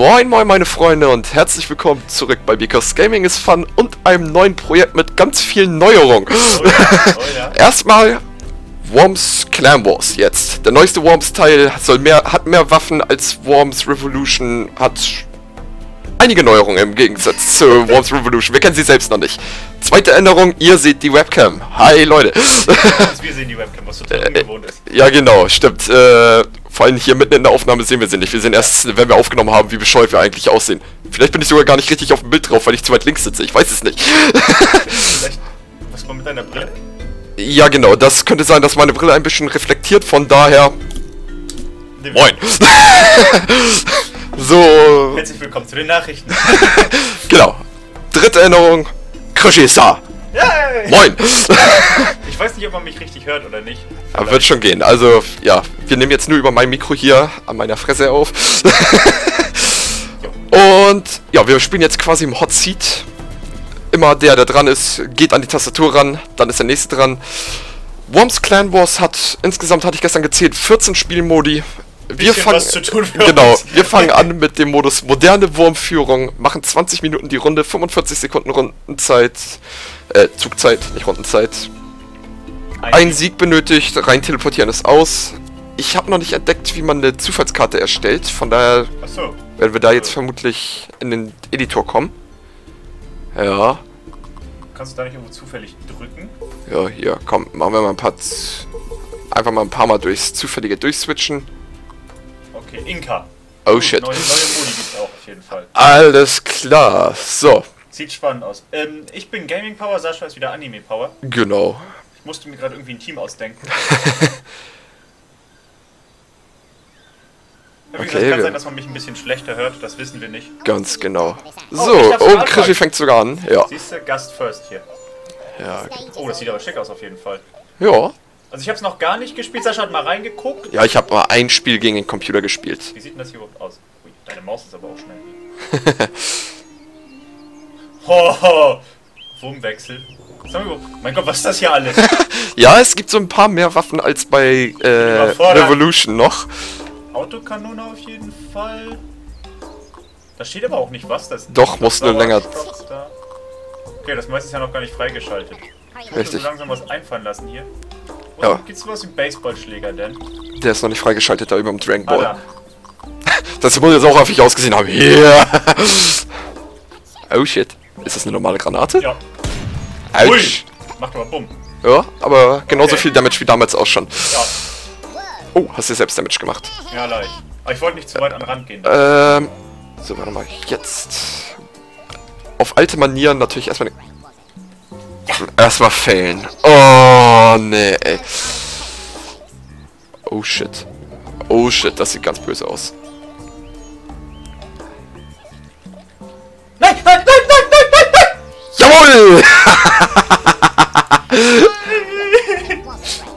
Moin moin meine Freunde und herzlich willkommen zurück bei Because Gaming is Fun und einem neuen Projekt mit ganz vielen Neuerungen. Oh ja, oh ja. Erstmal Worms Clan Wars jetzt. Der neueste Worms Teil soll mehr, hat mehr Waffen als Worms Revolution, hat einige Neuerungen im Gegensatz zu Worms Revolution. Wir kennen sie selbst noch nicht. Zweite Änderung, ihr seht die Webcam. Hi Leute. Wir sehen die Webcam, was total ungewohnt ist. Ja, genau, stimmt. Äh, vor allem hier mitten in der Aufnahme sehen wir sie nicht. Wir sehen erst, wenn wir aufgenommen haben, wie bescheuert wir eigentlich aussehen. Vielleicht bin ich sogar gar nicht richtig auf dem Bild drauf, weil ich zu weit links sitze. Ich weiß es nicht. Vielleicht, was kommt mit deiner Brille? ja, genau. Das könnte sein, dass meine Brille ein bisschen reflektiert. Von daher... Nee, Moin. so, Herzlich willkommen zu den Nachrichten. genau. Dritte Änderung. Krischi ist da. Yay! Moin. Ich weiß nicht, ob man mich richtig hört oder nicht. Aber wird schon gehen. Also, ja, wir nehmen jetzt nur über mein Mikro hier an meiner Fresse auf. Und ja, wir spielen jetzt quasi im Hot Seat. Immer der, der dran ist, geht an die Tastatur ran, dann ist der nächste dran. Worms Clan Wars hat, insgesamt hatte ich gestern gezählt, 14 Spielmodi. Wir Bisschen fangen, genau, wir fangen an mit dem Modus moderne Wurmführung, machen 20 Minuten die Runde, 45 Sekunden Rundenzeit, äh, Zugzeit, nicht Rundenzeit. Ein Sieg benötigt, rein teleportieren ist aus. Ich habe noch nicht entdeckt, wie man eine Zufallskarte erstellt, von daher Achso. werden wir da jetzt vermutlich in den Editor kommen. Ja, Kannst du da nicht irgendwo zufällig drücken? ja, hier, komm, machen wir mal ein paar... Einfach mal ein paar Mal durchs Zufällige durchswitchen. Okay, Inka. Oh Gut, shit. Neue, neue Modi gibt's auch auf jeden Fall. Alles klar, so, Sieht spannend aus. Ähm, ich bin Gaming Power, Sascha ist wieder Anime Power. genau. Ich musste mir gerade irgendwie ein Team ausdenken. Wie Okay, gesagt, kann sein, dass man mich ein bisschen schlechter hört, das wissen wir nicht. Ganz genau. ich So, oh, schon Krischi fängt sogar an. Ja, Siehst du, Gast first hier. ja, Oh, das sieht aber schick aus auf jeden Fall. ja. Also ich habe es noch gar nicht gespielt. Sascha hat mal reingeguckt. Ja, ich habe mal ein Spiel gegen den Computer gespielt. Wie sieht denn das hier überhaupt aus? Ui, deine Maus ist aber auch schnell. Hoho! Wurmwechsel. Mein Gott, was ist das hier alles? Ja, es gibt so ein paar mehr Waffen als bei äh. Revolution noch. Autokanone auf jeden Fall. Da steht aber auch nicht was. Das Doch, muss nur länger- da. Okay, das meiste ist ja noch gar nicht freigeschaltet. Ich muss Richtig. so langsam was einfallen lassen hier. Wo Ja. Gibt's wie einen Baseballschläger denn? Der ist noch nicht freigeschaltet da über dem Dragon Ah, Ball. da. Das muss jetzt auch häufig ausgesehen haben. Yeah. Oh shit. Ist das eine normale Granate? Ja. Autsch. Ui. Macht aber bumm. Ja, aber genauso Okay. viel Damage wie damals auch schon. Ja. Oh, hast du selbst Damage gemacht. Ja, leicht. Aber ich wollte nicht zu weit an den Rand gehen. Ähm. So, warte mal. Jetzt. Auf alte Manieren natürlich erstmal. Erstmal failen. Oh, nee, ey. Oh shit. Oh shit, das sieht ganz böse aus. Nein, nein, nein, nein, nein, nein, nein! Jawohl!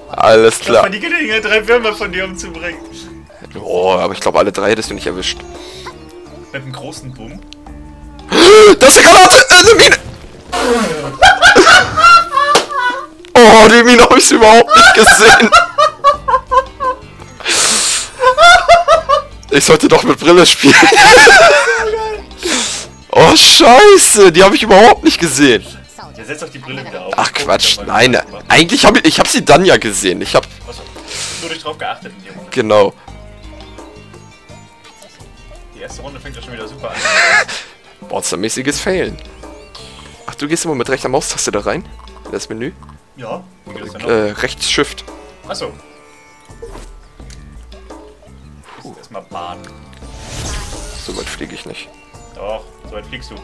Alles klar. war die Gelegenheit, drei Würmer von dir umzubringen. Oh, aber ich glaube, alle drei hättest du nicht erwischt. Mit einem großen Bumm. Das ist eine Granate! Äh, eine Mine! Oh, die Mine habe ich überhaupt nicht gesehen. Ich sollte doch mit Brille spielen. Oh, scheiße, die habe ich überhaupt nicht gesehen. Ja, setz doch die Brille wieder auf. Ach Quatsch, nein, eigentlich habe ich, ich habe sie dann ja gesehen. Ich habe, nur nicht drauf geachtet in dem Moment. genau. Die erste Runde fängt ja schon wieder super an. Monstermäßiges Failen. Ach, du gehst immer mit rechter Maustaste da rein? In das Menü? Ja, wie geht das denn noch? Äh, rechts Shift. Achso. Muss erstmal baden. So weit fliege ich nicht. Doch, so weit fliegst du.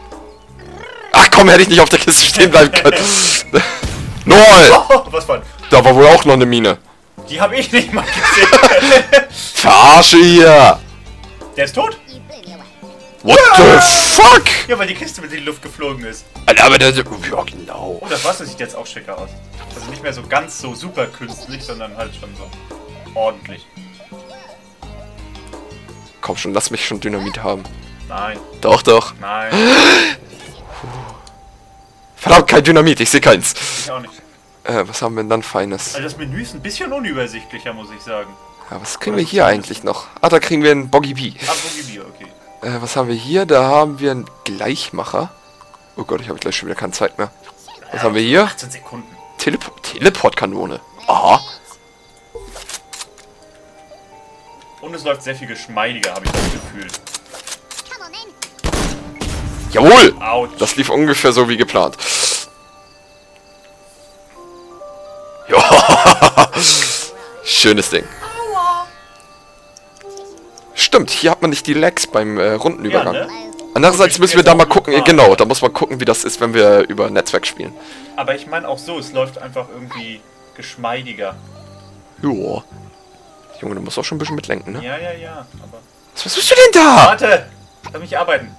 Ach komm, hätte ich nicht auf der Kiste stehen bleiben können. Noll! Oh, was war Da war wohl auch noch eine Mine. Die habe ich nicht mal gesehen. Verarsche hier! Der ist tot? What the fuck? Ja, weil die Kiste mit in die Luft geflogen ist. Alter, aber der. Ja, genau. Oh, das Wasser sieht jetzt auch schicker aus. Also nicht mehr so ganz so super künstlich, sondern halt schon so ordentlich. Komm schon, lass mich schon Dynamit haben. Nein, Doch, doch. nein, Verdammt, kein Dynamit, ich sehe keins. ich auch nicht. Äh, was haben wir denn dann Feines? Also das Menü ist ein bisschen unübersichtlicher, muss ich sagen. Ja, was kriegen wir hier eigentlich noch? Ah, da kriegen wir einen Boggy Bee. Ah, Boogie Bier, okay. Äh, was haben wir hier? Da haben wir einen Gleichmacher. Oh Gott, ich habe gleich schon wieder keine Zeit mehr. Was haben wir hier? 18 Sekunden. Telep Teleportkanone. Aha. Und es läuft sehr viel geschmeidiger, habe ich das Gefühl. Jawohl! Autsch. Das lief ungefähr so wie geplant. Ja. Schönes Ding. Stimmt, hier hat man nicht die Lags beim äh, Rundenübergang. Ja, ne? Andererseits müssen wir da mal gucken, ja, genau, da muss man gucken, wie das ist, wenn wir über Netzwerk spielen. Aber ich meine auch so, es läuft einfach irgendwie geschmeidiger. Joa. Junge, du musst auch schon ein bisschen mitlenken, ne? Ja, ja, ja. Aber. Was, bist du denn da? Warte! Lass mich arbeiten.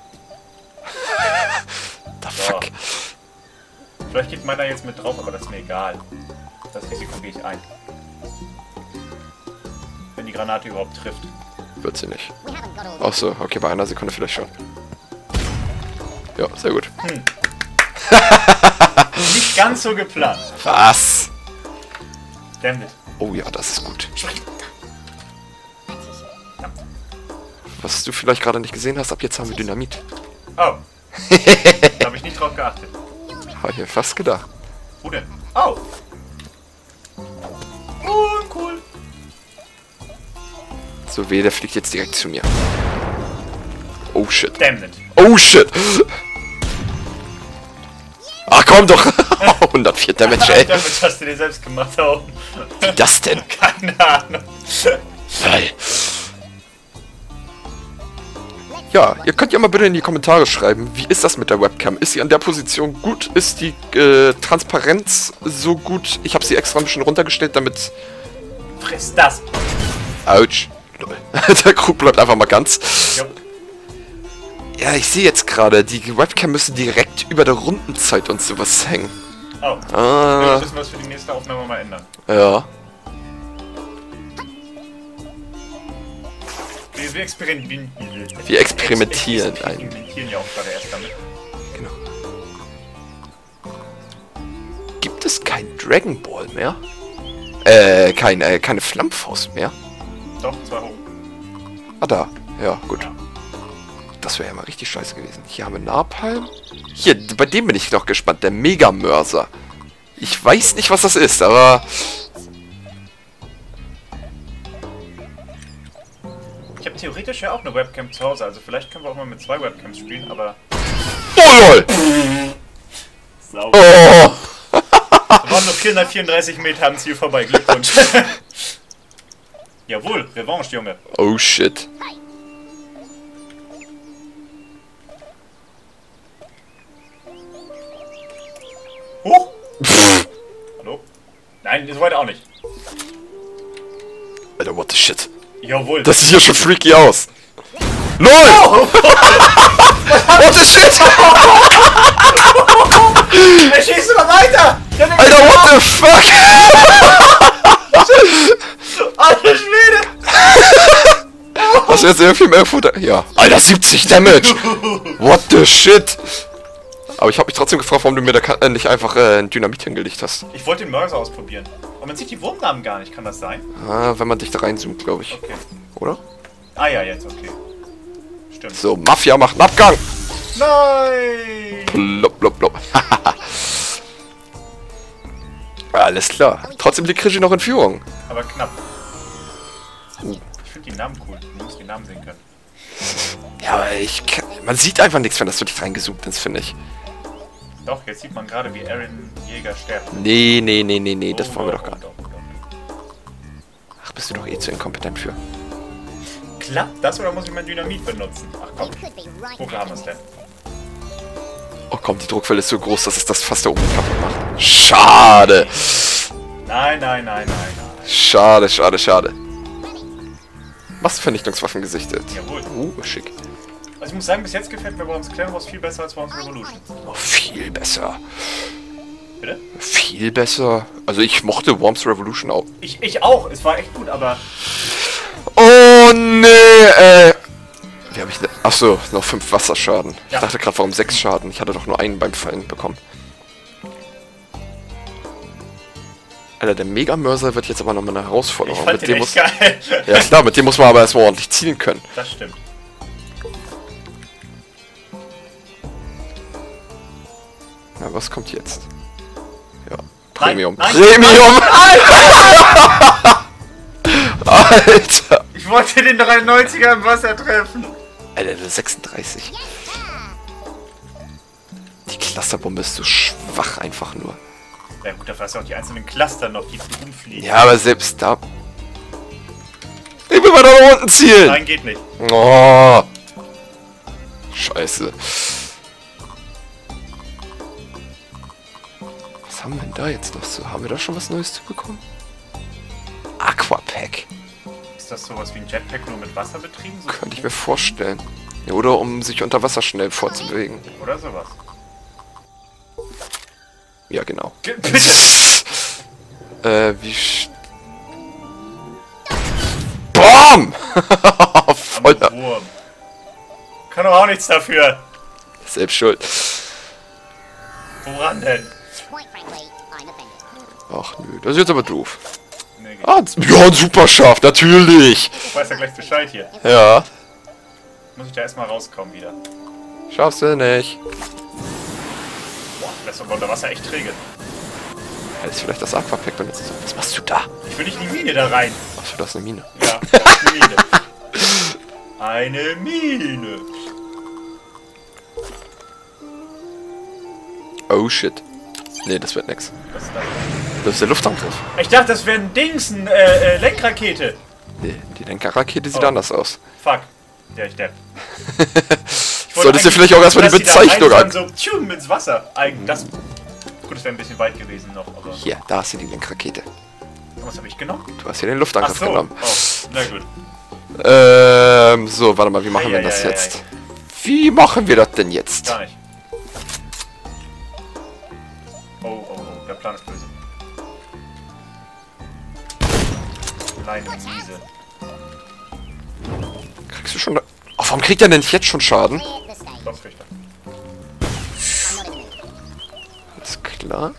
The fuck? Vielleicht geht meiner jetzt mit drauf, aber das ist mir egal. Das Risiko gehe ich ein. Wenn die Granate überhaupt trifft. Wird sie nicht. Ach so, okay, bei einer Sekunde vielleicht schon. Ja, sehr gut. Nicht ganz so geplant. Was? Damn it. Oh ja, das ist gut. Was du vielleicht gerade nicht gesehen hast, ab jetzt haben wir Dynamit. Oh. da habe ich nicht drauf geachtet. Habe ich mir fast gedacht. Wo denn? Oh. Oh, cool. So weh, der fliegt jetzt direkt zu mir. Oh shit. Damn it. Oh shit. Komm doch. 104 Damage, ey. Damit hast du dir selbst gemacht, oh. Wie das denn? Keine Ahnung. Geil. Ja, ihr könnt ja mal bitte in die Kommentare schreiben, wie ist das mit der Webcam? Ist sie an der Position gut? Ist die äh, Transparenz so gut? Ich habe sie extra ein bisschen runtergestellt, damit... Friss das. Autsch. Der Krug bleibt einfach mal ganz. Jo. Ja, ich sehe jetzt gerade, die Webcam müsste direkt über der Rundenzeit und sowas hängen. Oh. Wir Ah, müssen was für die nächste Aufnahme mal ändern. ja. Wir, wir experimentieren. Wir experimentieren Wir experimentieren ja auch gerade erst damit. Genau. Gibt es kein Dragon Ball mehr? Äh, kein, äh, keine Flammfaust mehr? Doch, zwei hoch. Ah, da. Ja, gut. Das wäre ja mal richtig scheiße gewesen. Hier haben wir Napalm. Hier, bei dem bin ich noch gespannt. Der Mega-Mörser. Ich weiß nicht, was das ist, aber... Ich habe theoretisch ja auch eine Webcam zu Hause, also vielleicht können wir auch mal mit zwei Webcams spielen, aber. Oh, lol! Sauber. Oh! Wir waren noch 434 Meter am Ziel vorbei. Glückwunsch. Jawohl, Revanche, Junge. Oh, shit. Huch! Hallo? Nein, so weit auch nicht. Alter, what the shit. Jawohl. Das sieht hier schon freaky aus. LOL! what the shit! Er schießt immer weiter! Alter, what the fuck? Alter Schwede! Hast du jetzt sehr viel mehr Futter? Ja. Alter, 70 Damage! What the shit? Aber ich habe mich trotzdem gefragt, warum du mir da äh, nicht einfach äh, ein Dynamit hingelegt hast. Ich wollte den Mörser ausprobieren. Aber man sieht die Wurmnamen gar nicht, kann das sein? Ah, wenn man dich da reinzoomt, glaube ich. Okay. Oder? Ah ja, jetzt, okay. Stimmt. So, Mafia macht einen Abgang! Nein! Blop, blop, blop. Alles klar. Trotzdem liegt Krischi noch in Führung. Aber knapp. Ich finde die Namen cool. Du musst die Namen sehen können. Ja, aber ich kann, man sieht einfach nichts, wenn das so dicht reingezoomt ist, finde ich. Doch, jetzt sieht man gerade, wie Aaron Jäger stirbt. Nee, nee, nee, nee, nee, das Oh, wollen wir doch gar nicht. doch, doch, doch. Ach, bist du doch eh zu inkompetent für. Klappt das oder muss ich mein Dynamit benutzen? Ach komm, wofür haben wir es denn? Oh komm, die Druckwelle ist so groß, dass es das fast da oben kaputt macht. Schade. Nein, nein, nein, nein, nein. Schade, schade, schade. Massenvernichtungswaffen gesichtet. Jawohl. Uh, schick. Also ich muss sagen, bis jetzt gefällt mir bei uns Wars viel besser als bei uns Revolution. Oh, viel besser. Bitte? Viel besser. Also ich mochte Worms Revolution auch. Ich, ich auch, es war echt gut, aber Oh nee, äh. Wie hab ich denn? Achso, noch 5 Wasserschaden. Ich Ja. dachte gerade, warum 6 Schaden? Ich hatte doch nur einen beim Fallen bekommen. Alter, der Mega-Mörser wird jetzt aber nochmal eine ich Herausforderung. fand Mit den dem echt muss, geil. ja klar, mit dem muss man aber erstmal ordentlich zielen können. Das stimmt. Na, was kommt jetzt? Ja, Premium. nein, Premium! Alter! Ich wollte den 93er im Wasser treffen. Alter, der 36. Die Clusterbombe ist so schwach einfach nur. Ja gut, dafür hast du auch die einzelnen Cluster noch, die rumfliegen. Ja, aber selbst da... Ich will mal da unten zielen! Nein, geht nicht. Oh. Scheiße. Was haben wir denn da jetzt noch so? Haben wir da schon was Neues zu bekommen? Aquapack. Ist das sowas wie ein Jetpack nur mit Wasser betrieben? So Könnte ich mir vorstellen. Ja, oder um sich unter Wasser schnell vorzubewegen. Oder sowas. Ja, genau. Ge- Bitte! Äh, wie... sch- BOM! Voller... Wurm. Kann doch auch nichts dafür. Selbst schuld. Woran denn? Ach nö, das ist jetzt aber doof. Nee. Ah, ja, ein Superschaf, natürlich. Ich weiß ja gleich Bescheid hier. Ja, Muss ich da erstmal rauskommen wieder. schaffst du nicht. Boah, das ist sogar unter Wasser echt träge. Hättest vielleicht das Aquapack benutzen sollen. Was machst du da? Ich will nicht in die Mine da rein. Achso, das ist eine Mine. Ja, das eine Mine. Eine Mine. Oh shit. Nee, das wird nix. Was ist das? Das ist der Luftangriff. Ich dachte, das wäre ein Dings, ein äh, äh, Lenkrakete. Nee, die Lenkerrakete sieht Oh. anders aus. Fuck. Ja, ich depp. Solltest du vielleicht auch erstmal die Bezeichnung an. So, tschum, ins Wasser. Eigentlich, das... Gut, das wäre ein bisschen weit gewesen noch, aber... Hier, da hast du die Lenkrakete. Was habe ich genommen? Du hast hier den Luftangriff so. genommen. Oh, na gut. Ähm, so, warte mal, wie machen wir Ei, das ei, jetzt? Wie machen wir das denn jetzt? Gar nicht. Oh, oh, oh, der Plan ist böse. Kleine. Kriegst du schon... Oh, warum kriegt er denn jetzt schon Schaden? In the mood. Alles klar.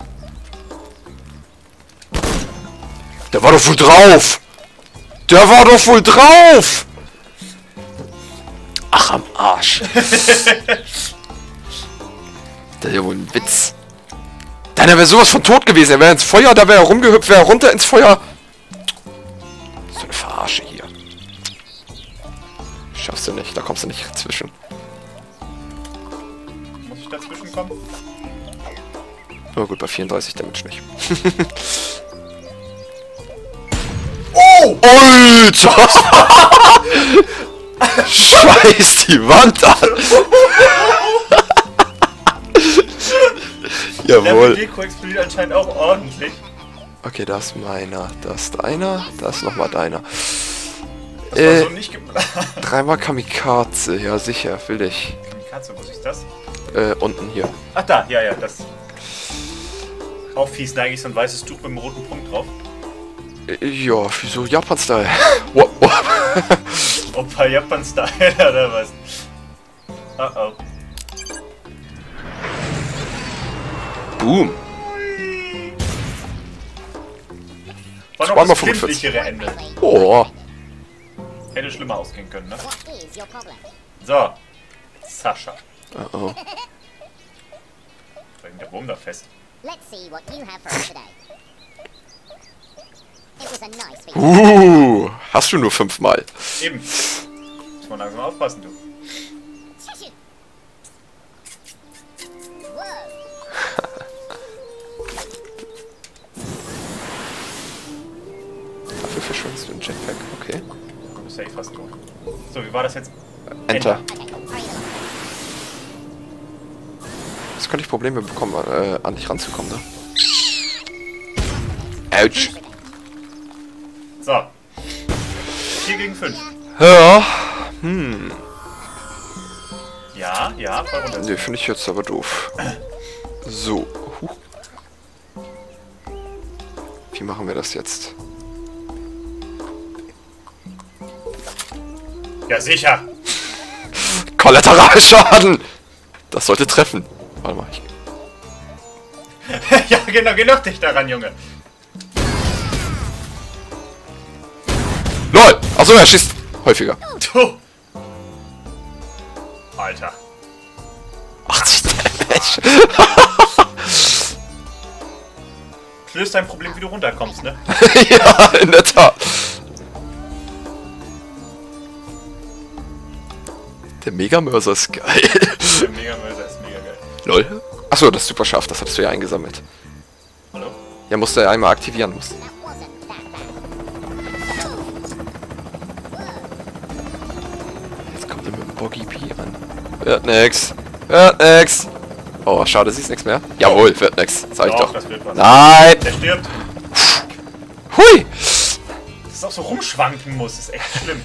Der war doch wohl drauf! Der war doch wohl drauf! Ach, am Arsch. das ist ja wohl ein Witz. Dann wäre sowas von tot gewesen. Er wäre ins Feuer, da wäre er rumgehüpft, wäre er runter ins Feuer. Schaffst du nicht, da kommst du nicht zwischen. Muss ich dazwischen kommen? Oh gut, bei 34 Damage nicht. Oh! Alter! Scheiß die Wand an! Jawohl. Deko explodiert anscheinend auch ordentlich. Okay, da ist meiner, da ist deiner, da ist nochmal deiner. Das war Äh, so nicht geplant. dreimal Kamikaze, ja sicher, will ich. Katze, wo ist das? Äh, unten hier. Ach da, ja, ja, das. Auch fies, da eigentlich so ein weißes Tuch mit einem roten Punkt drauf. Äh, ja, wieso Japan-Style? Opa Japan-Style oder was? Oh oh. Boom. War noch das 45. kindlichere Ende. Oh. Hätte schlimmer ausgehen können, ne? So. Sascha. Oh, oh. Da hängt der Wurm da fest. Let's see what you have for us today. It was a nice feat. Uh, hast du nur fünfmal. Eben. Muss man langsam aufpassen, du. Eh fast tot. So, wie war das jetzt? Enter. Along. Jetzt könnte ich Probleme bekommen, äh, an dich ranzukommen, ne? Autsch. So. 4 gegen 5. Ja. Hm. Ja, ja, voll runter. Nee, finde ich jetzt aber doof. So. Huch. Wie machen wir das jetzt? Ja, sicher. Kollateralschaden! Das sollte treffen. Warte mal. Ich ja, genau, geh noch dichter ran, Junge. LOL! Achso, er schießt häufiger. Du. Alter. 80 Damage. löst dein Problem, wie du runterkommst, ne? ja, in der Tat. Der Mega-Mörser ist geil. Der Mega-Mörser ist mega geil. Lol. Achso, das ist super scharf, das hattest du ja eingesammelt. Hallo? Ja, musst du ja einmal aktivieren. Musst. Jetzt kommt er mit dem Boggy P an. Wird nix. Wird nix. Oh, schade, siehst nix mehr. Jawohl, wird nix. Sag ich Doch. Nein! Der stirbt. Hui! Dass es auch so rumschwanken muss, ist echt schlimm.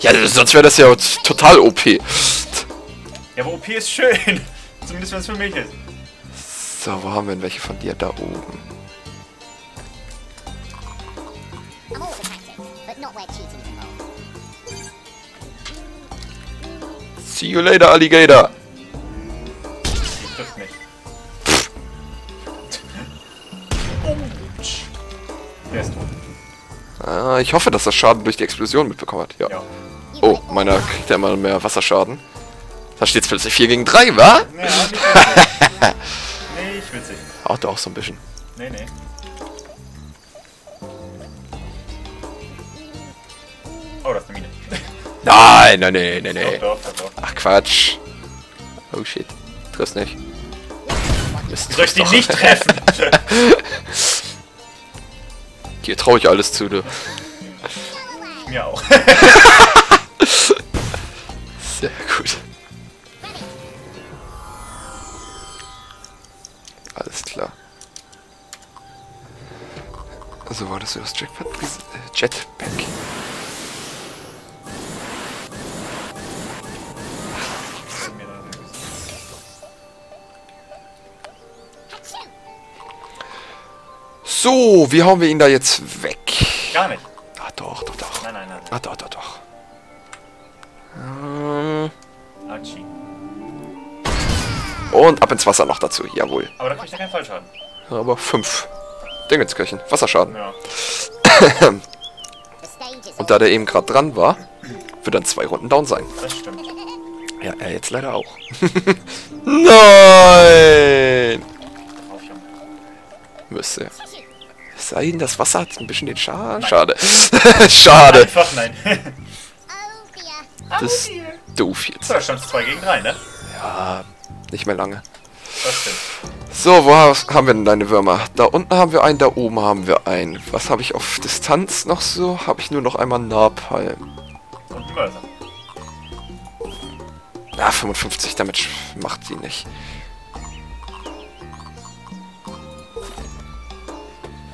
Ja, sonst wäre das ja total OP. Ja, aber OP ist schön. Zumindest wenn es für mich ist. So, wo haben wir denn welche von dir? Da oben. See you later, Alligator. Trifft nicht. Der ist tot. Ah, ich hoffe, dass er Schaden durch die Explosion mitbekommen hat. Ja. Ja. Oh, meiner kriegt ja immer mehr Wasserschaden. Da steht jetzt plötzlich 4 gegen 3, wa? Ja, nicht witzig. Nicht witzig. Ach, doch, so ein bisschen. Nee, nee. Oh, das ist eine Mine. Nein, nein, nein, nein, nein. Doch, doch, doch, doch. Ach, Quatsch. Oh, shit. Triff's nicht. Mist, Soll ich die nicht treffen? Dir traue ich alles zu, du. Mir auch. Also war das so das Jetpack? ges- äh, Jetpack. So, wie hauen wir ihn da jetzt weg? Gar nicht. Ah, doch, doch, doch. Nein, nein, nein. Ah, doch, doch, doch. Ähm, Archie. Und ab ins Wasser noch dazu, jawohl. Aber da kriegt er keinen Fallschaden. Aber fünf. Dingenskirchen, Wasserschaden. Ja. Und da der eben gerade dran war, wird dann zwei Runden down sein. Das stimmt. Ja, er jetzt leider auch. Nein! Müsste. Es sei denn, das Wasser hat ein bisschen den Schaden. Schade. Schade. Einfach nein. Das ist doof jetzt. so, da stand 2 gegen 3, ne? Ja, nicht mehr lange. Das stimmt. So, wo ha- haben wir denn deine Würmer? Da unten haben wir einen, da oben haben wir einen. Was habe ich auf Distanz noch so? Habe ich nur noch einmal Napalm. Und Mörser. Na, 55 Damage macht die nicht.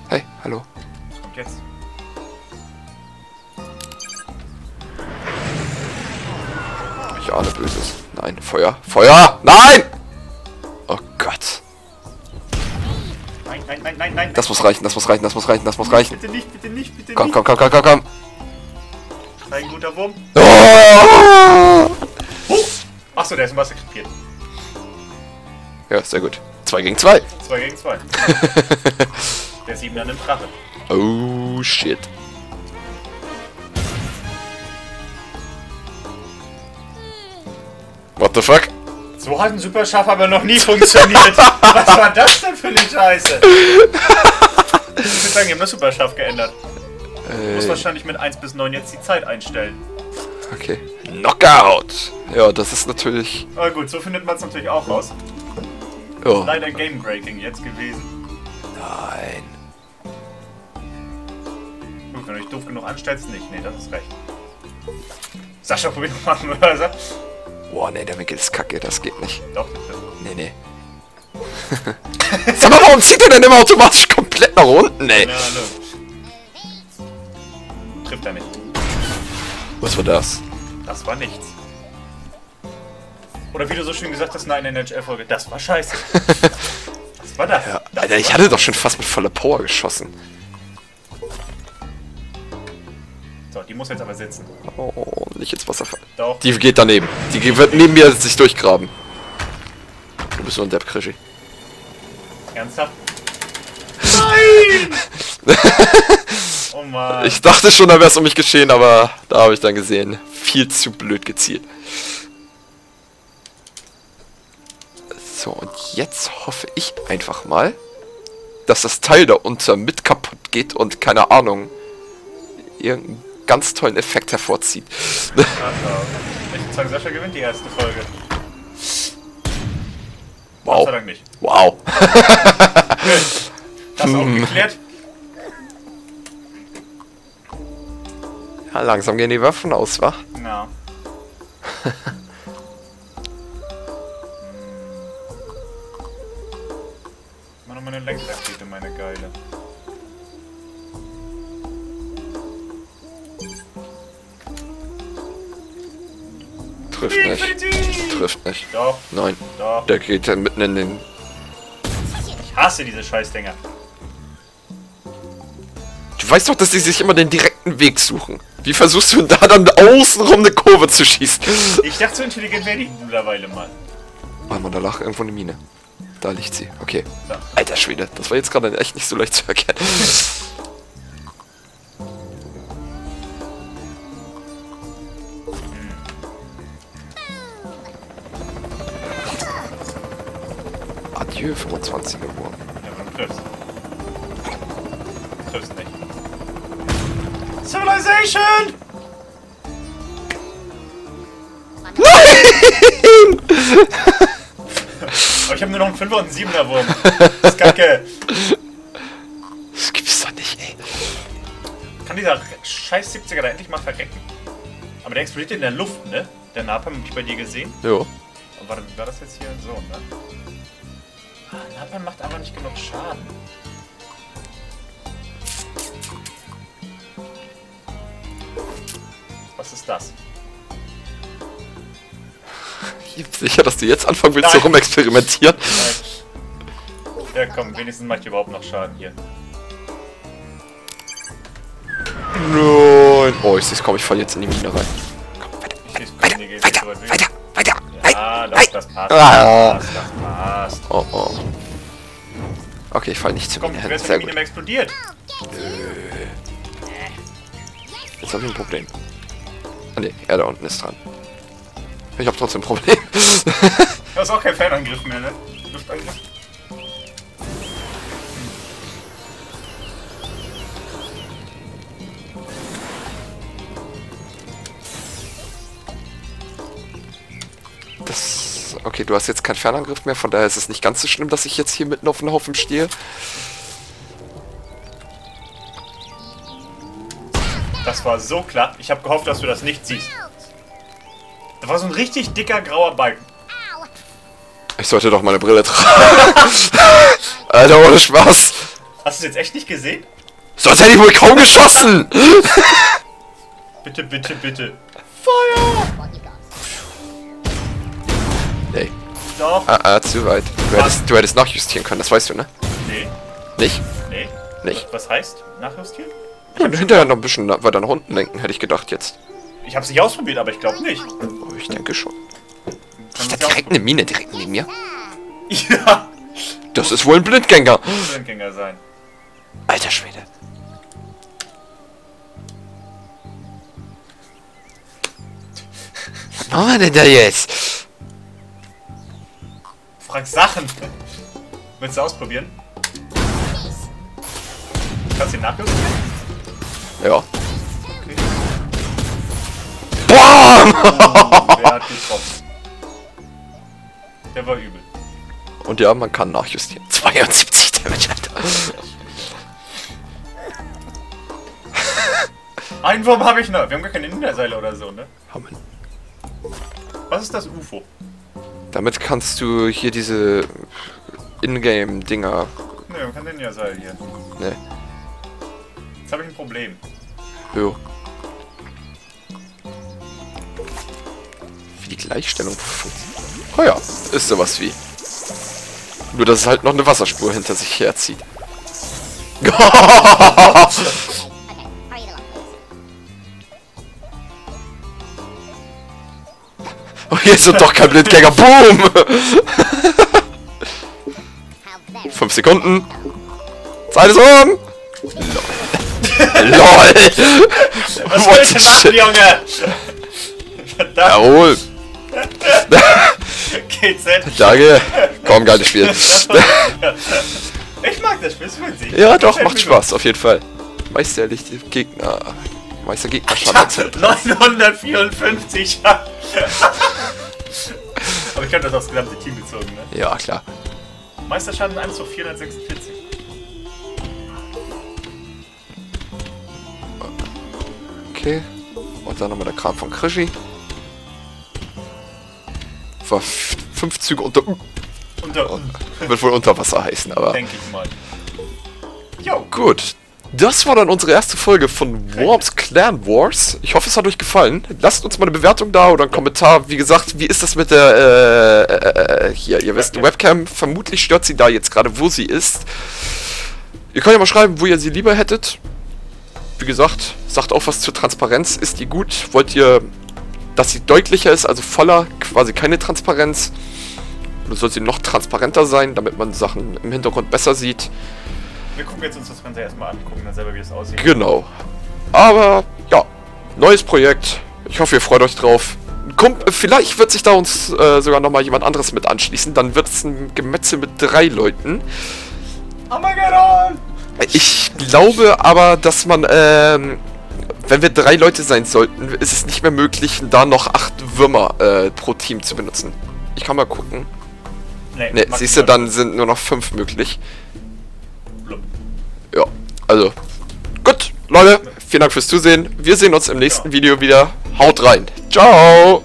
Hey, hallo. Jetzt? Ich ahne Böses. Nein, Feuer. Feuer! Nein! Oh Gott. Nein, nein, nein, nein, nein. Das muss reichen, das muss reichen, das muss reichen, das muss reichen. Bitte nicht, bitte nicht, bitte Komm, nicht. komm, komm, komm, komm, komm. Sei ein guter Wurm. Oh! Achso, der ist im Wasser krepiert. Ja, sehr gut. 2 gegen 2. 2 gegen 2. der 7 dann im Drache. Oh, shit. What the fuck? So hat ein Superschaff aber noch nie funktioniert. Was war das denn für eine Scheiße? Ich würde sagen, die haben das Superschaff geändert. Du musst Äh, wahrscheinlich mit 1 bis 9 jetzt die Zeit einstellen. okay. Knockout! Ja, das ist natürlich... Aber gut, so findet man es natürlich auch raus. Oh, Leider Game Breaking jetzt gewesen. nein. Gut, wenn du dich doof genug anstellst, nicht. Nee, das ist recht. Sascha, probier nochmal einen Mörser. Boah, nee, der Winkel ist kacke, das geht nicht. Doch, stimmt. Nee, nee. Sag mal, warum zieht er denn immer automatisch komplett nach unten, ey? Ja, nö. Trifft er nicht. Was war das? Das war nichts. Oder wie du so schön gesagt hast in einer NHL-Folge, das war scheiße. Was war das? Ja, das Alter, ich hatte doch schon fast mit voller Power geschossen. Die muss jetzt aber sitzen. Oh, nicht ins Wasser fallen. Doch. Die geht daneben. Die wird neben mir sich durchgraben. Du bist so ein Depp, Krischi. Ernsthaft? Nein! oh Mann. Ich dachte schon, da wäre es um mich geschehen, aber da habe ich dann gesehen. Viel zu blöd gezielt. So, und jetzt hoffe ich einfach mal, dass das Teil da unter mit kaputt geht und keine Ahnung, irgendeinen ganz tollen Effekt hervorzieht. Also, ich würde sagen, Sascha gewinnt die erste Folge. Gott wow. sei Dank nicht. Wow. Das auch geklärt. Ja, langsam gehen die Waffen aus, wa? Ja. Immer noch meine Lenkrakete, meine geile. Trifft nicht. Trifft nicht. Doch, Nein. doch. Der geht dann mitten in den. Ich hasse diese Scheißdinger. Du weißt doch, dass die sich immer den direkten Weg suchen. Wie versuchst du da dann außenrum eine Kurve zu schießen? Ich dachte, so intelligent wäre die mittlerweile mal. Warte mal, da lag irgendwo eine Mine. Da liegt sie. Okay. Alter Schwede, das war jetzt gerade echt nicht so leicht zu erkennen. Adieu, 25er Wurm. Ja, aber du triffst. Du triffst nicht. Civilization! Aber ich habe nur noch einen 5er und einen 7er Wurm. Das ist kacke. Das gibt's doch nicht, ey. Kann dieser scheiß 70er da endlich mal verrecken? Aber der explodiert in der Luft, ne? Der Napalm hab ich bei dir gesehen. Jo. Und War, war das jetzt hier so, ne? Napalm macht aber nicht genug Schaden. Was ist das? Ich bin sicher, dass du jetzt anfangen willst zu Nein. rumexperimentieren. Nein. Ja komm, wenigstens macht ihr überhaupt noch Schaden hier. Nein. Oh, ich seh's kaum, ich fall jetzt in die Mine rein. Komm, weiter, Ich seh's weiter, kommen, ihr geht weiter, nicht so weit weg. weiter, weiter. Ja, Nein, das, das passt. Ah. Das, das passt. Oh, oh. Okay, ich fall nicht zur Komm, Mine du hin. wärst Sehr gut. Mine explodiert. Jetzt hab ich ein Problem. Ah ne, er da unten ist dran. Ich hab trotzdem ein Problem. Das ist auch kein Fernangriff mehr, ne? Luftangriff. Okay, du hast jetzt keinen Fernangriff mehr, von daher ist es nicht ganz so schlimm, dass ich jetzt hier mitten auf den Haufen stehe. Das war so klar. Ich habe gehofft, dass du das nicht siehst. Da war so ein richtig dicker grauer Balken. Ich sollte doch meine Brille tragen. Alter, ohne Spaß. Hast du es jetzt echt nicht gesehen? Sonst hätte ich wohl kaum geschossen. Bitte, bitte, bitte. What Doch. Ah, ah, zu weit. Du hättest, du hättest nachjustieren können, das weißt du, ne? Nee, Nicht? nee. Nicht? Was heißt? Nachjustieren? Ja, hinterher noch ein bisschen weiter nach unten lenken, hätte ich gedacht jetzt. Ich habe es nicht ausprobiert, aber ich glaube nicht. Oh, ich denke schon. Ist da direkt eine Mine direkt neben mir? Ja. Das ist wohl ein Blindgänger. Blindgänger sein. Alter Schwede. Was machen wir denn da jetzt? Frag Sachen. Willst du ausprobieren? Kannst du ihn nachjustieren? Ja. Okay. BAM! Wer hat getroffen? Der war übel. Und ja, man kann nachjustieren. 72 Damage, Alter. Einen Wurm habe ich noch. Wir haben gar keine Hinterseile oder so, ne? Hammer. Was ist das UFO? Damit kannst du hier diese Ingame-Dinger. Ne, wir haben kein Hinterseil hier. Ne, Jetzt habe ich ein Problem. jo. Wie die Gleichstellung. Oh ja, ist sowas wie. Nur, dass es halt noch eine Wasserspur hinter sich herzieht. hier ist doch kein Blindgänger. Boom! Fünf Sekunden. Zeit ist um! LOL. LOL! Was What willst the du machen, shit? Junge? Verdammt, Jawohl! GZ. Danke! Komm, geiles Spiel. Das Ich mag das Spiel, ist witzig. Ja, doch, macht Spaß, auf jeden Fall. Meisterlichte Gegner. Meister Gegner gut. Schaden. 954. Aber ich habe das aufs gesamte Team bezogen, ne? Ja, klar. Meisterschaden 1 zu 446. Okay. Und dann nochmal der Kram von Krischi. War fünf Züge unter. Unter, Wird wohl unter Wasser heißen, aber. denke ich mal. Jo, Gut. Das war dann unsere erste Folge von Worms Clan Wars. Ich hoffe, es hat euch gefallen. Lasst uns mal eine Bewertung da oder einen Kommentar. Wie gesagt, wie ist das mit der, äh, äh, äh, hier, ihr wisst, Webcam. Vermutlich stört sie da jetzt gerade, wo sie ist. Ihr könnt ja mal schreiben, wo ihr sie lieber hättet. Wie gesagt, sagt auch was zur Transparenz. Ist die gut? Wollt ihr, dass sie deutlicher ist, also voller, quasi keine Transparenz? Oder soll sie noch transparenter sein, damit man Sachen im Hintergrund besser sieht? Wir gucken jetzt uns das Ganze erstmal an, gucken dann selber, wie es aussieht. Genau. Aber ja, neues Projekt. Ich hoffe, ihr freut euch drauf. Kommt, vielleicht wird sich da uns äh, sogar nochmal jemand anderes mit anschließen. Dann wird es ein Gemetzel mit drei Leuten. Armageddon! Ich glaube aber, dass man, ähm, wenn wir drei Leute sein sollten, ist es nicht mehr möglich, da noch acht Würmer äh, pro Team zu benutzen. Ich kann mal gucken. Ne, maximal siehst du, dann sind nur noch fünf möglich. Ja, also. Gut, Leute, vielen Dank fürs Zusehen. Wir sehen uns im nächsten. Video wieder. Haut rein. Ciao.